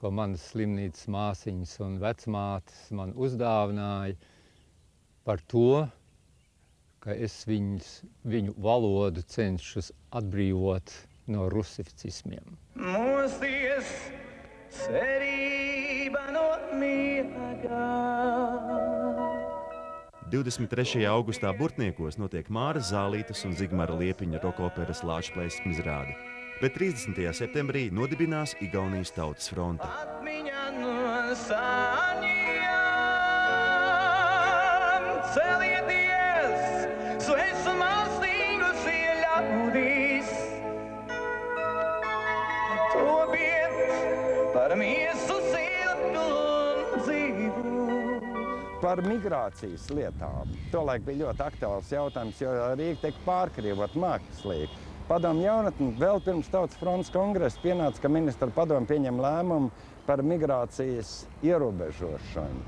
ko manas slimnīcas māsiņas un vecmātes man uzdāvināja par to, ka es viņus, viņu valodu cenšos atbrīvot no rusicismiem. Mūsies cerība no miega. 23. augustā Burtniekos notiek Māra Zālītas un Zigmara Liepiņa rokoperas Lāčplēsmas izrāde, bet 30. septembrī nodibinās Igaunijas Tautas fronte. Par migrācijas lietām. Tolaik bija ļoti aktuāls jautājums, jo Rīga tiek pārkrievot mākslīgi. Padomu jaunatni vēl pirms Tautas fronts kongresa pienāca, ka ministra padomu pieņem lēmumu par migrācijas ierobežošanu.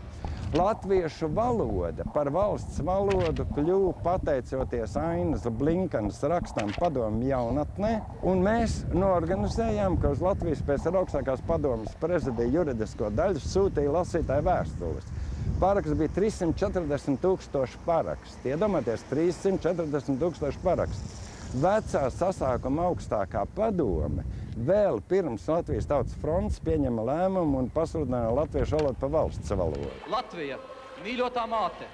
Latviešu valoda par valsts valodu kļuva pateicoties Ainas Blinkanas rakstam padomu jaunatnē, un mēs norganizējām, ka uz Latvijas pēc augstākās padomas prezidija juridisko daļu sūtīja lasītāju vēstules. Paraksts bija 340 tūkstoši parakstu. Iedomājieties, 340 tūkstoši parakstu. Vecā sasākuma augstākā padome vēl pirms Latvijas Tautas fronts pieņēma lēmumu un pasludināja latviešu valodu par valsts valodu. Latvija, mīļotā māte,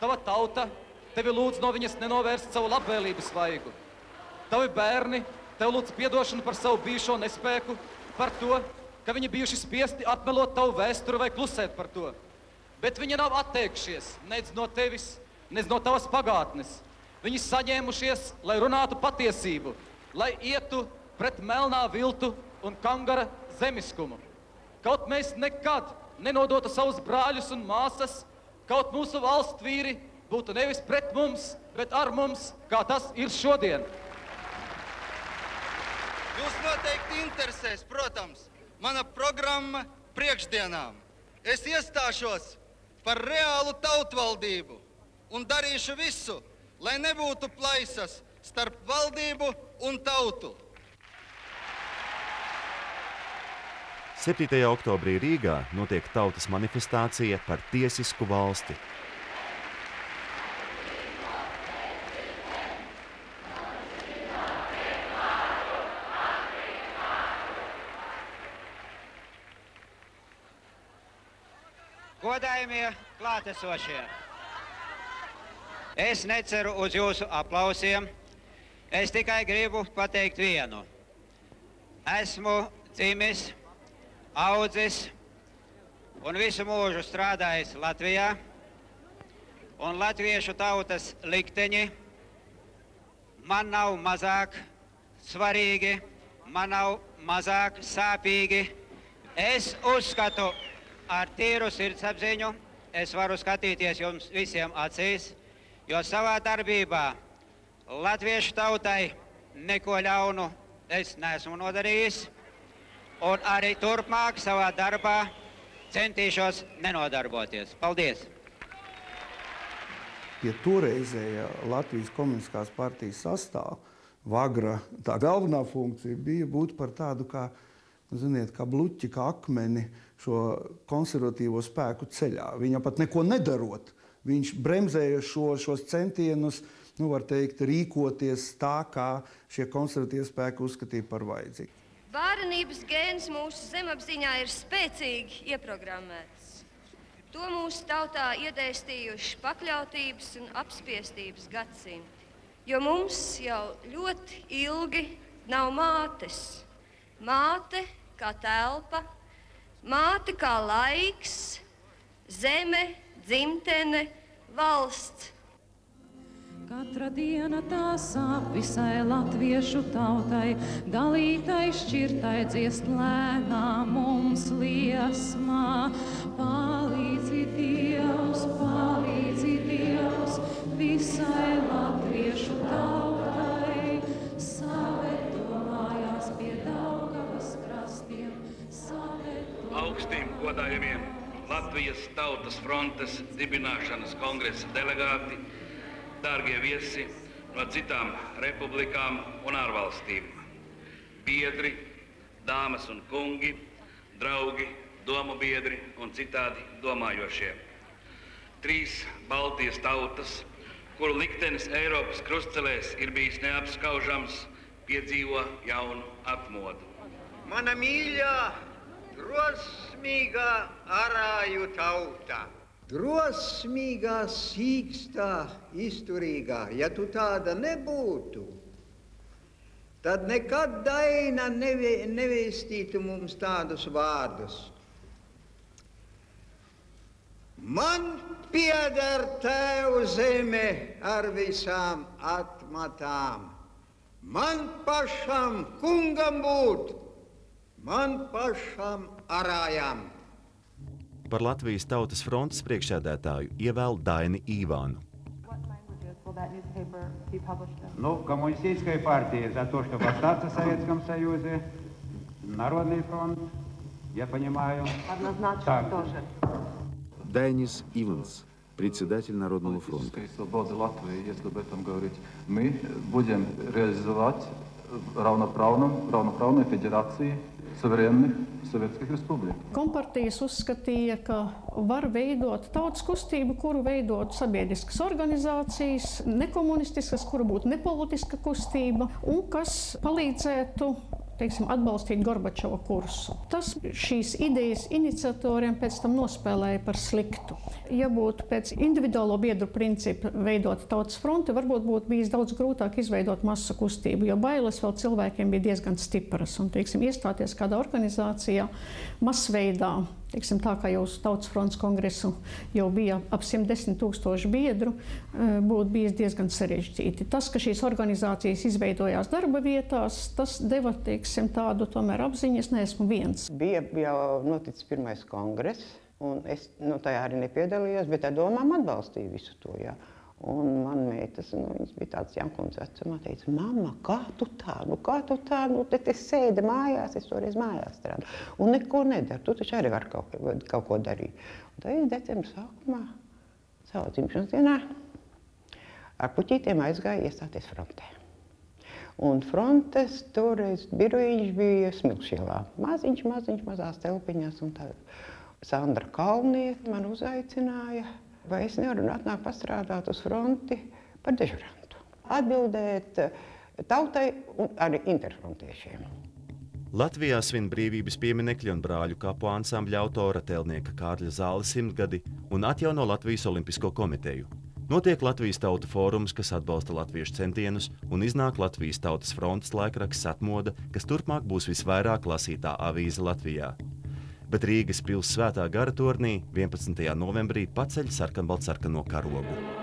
tava tauta tevi lūdz no viņas nenovērst savu labvēlības vaigu. Tavi bērni tev lūdz piedošanu par savu bijušo nespēku, par to, ka viņi bijuši spiesti atmelot tavu vēsturi vai klusēt par to. Bet viņi nav atteikšies nec no tevis, nec no tavas pagātnes. Viņi saņēmušies, lai runātu patiesību, lai ietu pret melnā viltu un kangara zemiskumu. Kaut mēs nekad nenodotu savus brāļus un māsas, kaut mūsu valsts vīri būtu nevis pret mums, bet ar mums, kā tas ir šodien. Jūs noteikti interesēs, protams, mana programma priekšdienām. Es iestāšos par reālu tautvaldību un darīšu visu, lai nebūtu plaisas starp valdību un tautu. 7. oktobrī Rīgā notiek tautas manifestācija par tiesisku valsti. Godājumie klātesošie! Es neceru uz jūsu aplausiem. Es tikai gribu pateikt vienu. Esmu dzimis, audzis un visu mūžu strādājis Latvijā. Un latviešu tautas likteņi man nav mazāk svarīgi, man nav mazāk sāpīgi. Es uzskatu, ar tīru sirdsapziņu, es varu skatīties jums visiem acīs, jo savā darbībā latviešu tautai neko ļaunu es neesmu nodarījis, un arī turpmāk savā darbā centīšos nenodarboties. Paldies! Pie toreizējā Latvijas komunistiskās partijas sastāvā Vagra tā galvenā funkcija bija būt par tādu kā, nu, ziniet, kā bluķi, kā akmeni šo konservatīvo spēku ceļā. Viņa pat neko nedarot, viņš bremzēja šo, šos centienus, nu, var teikt, rīkoties tā, kā šie konservatīvie spēki uzskatīja par vajadzīgu. Vārenības gēns mūsu zemapziņā ir spēcīgi ieprogrammēts. To mūsu tautā iedēstījuši pakļautības un apspiestības gadsimti. Jo mums jau ļoti ilgi nav mātes. Māte kā telpa, māte kā laiks, zeme, dzimtene, valsts. Katra diena tā sāp visai latviešu tautai, dalītai, šķirtai, dziest lēnā mums liesmā. Palīdzi Dievs, palīdzi Dievs, visai latviešu tautai, saveto mājās pie Daugavas krastiem, saveto. Augstiem godājumiem Latvijas Tautas frontes dibināšanas kongresa delegāti, dārgie viesi no citām republikām un ārvalstīm, biedri, dāmas un kungi, draugi, domu biedri un citādi domājošie. Trīs Baltijas tautas, kuru liktenis Eiropas krustcelēs ir bijis neapskaužams, piedzīvo jaunu atmodu. Mana mīļā, drosmīgā arāju tauta. Drosmīgā, sīkstā, izturīgā. Ja tu tāda nebūtu, tad nekad Daina nevi, nevēstītu mums tādus vārdus. Man pieder tev zeme ar visām atmatām. Man pašam kungam būt, man pašam arājam. Par Latvijas Tautas frontes priekšsēdētāju ievēl Daini Īvānu. Ну, коммунистическая партия за то, чтобы остаться в Советском Союзе. Народный фронт, я понимаю. Однозначно Так. тоже. Дайнис Иванс, председатель Народного фронта. политической свободы Латвии, если об этом говорить, мы будем реализовать в равноправном, равноправной федерации suverēnnych Sovietskih Respublik. Kompartijas uzskatīja, ka var veidot tautas kustību, kuru veidot sabiedriskas organizācijas, nekomunistiskas, kura būtu nepolitiska kustība un kas palīdzētu teiksim, atbalstīt Gorbačova kursu. Tas šīs idejas iniciatoriem pēc tam nospēlēja par sliktu. Ja būtu pēc individuālo biedru principa veidot tautas fronti, varbūt būtu bijis daudz grūtāk izveidot masu kustību, jo bailes vēl cilvēkiem bija diezgan stipras. Un, teiksim, iestāties kādā organizācijā masveidā, teiksim, tā kā jau uz Tautas fronts kongresu jau bija ap 110 tūkstoši biedru, eh, būtu bijis diezgan sarežģīti. Tas, ka šīs organizācijas izveidojās darba vietās, tas deva teiksim, tādu tomēr apziņu, es neesmu viens. Bija jau noticis pirmais kongress, un es nu, tajā arī nepiedalījos, bet ar domām atbalstīju visu to. Jā. Un man meitas, nu, viņas bija tādas jankunas vecumā, teica, mamma, kā tu tā, nu kā tu tā, nu te, te sēdi mājās, es toreiz mājās strādāju, un neko nedaru, tu taču arī vari kaut, kaut ko darīt. Un tad es decembra sākumā, savā dzimšanas dienā, ar puķītiem aizgāju iestāties frontē. Un frontes toreiz birojiņš bija Smilšielā. Maziņš, maziņš, mazās telpiņās. Un tad Sandra Kalniete man uzaicināja, vai es nevaru atnākt pastrādāt uz fronti par dežurantu. Atbildēt eh, tautai un arī interfrontiešiem. Latvijā svin brīvības pieminekļa un brāļu kapu ansambļa autora Telnieka Kārļa Zāles simtgadi un atjauno Latvijas Olimpisko komiteju. Notiek Latvijas tautu fórums, kas atbalsta latviešu centienus, un iznāk Latvijas tautas frontes laikraksts atmoda, kas turpmāk būs visvairāk lasītā avīze Latvijā. Bet Rīgas pilsētā svētā gara tornī 11. novembrī paceļ sarkanbaltsarkano karogu.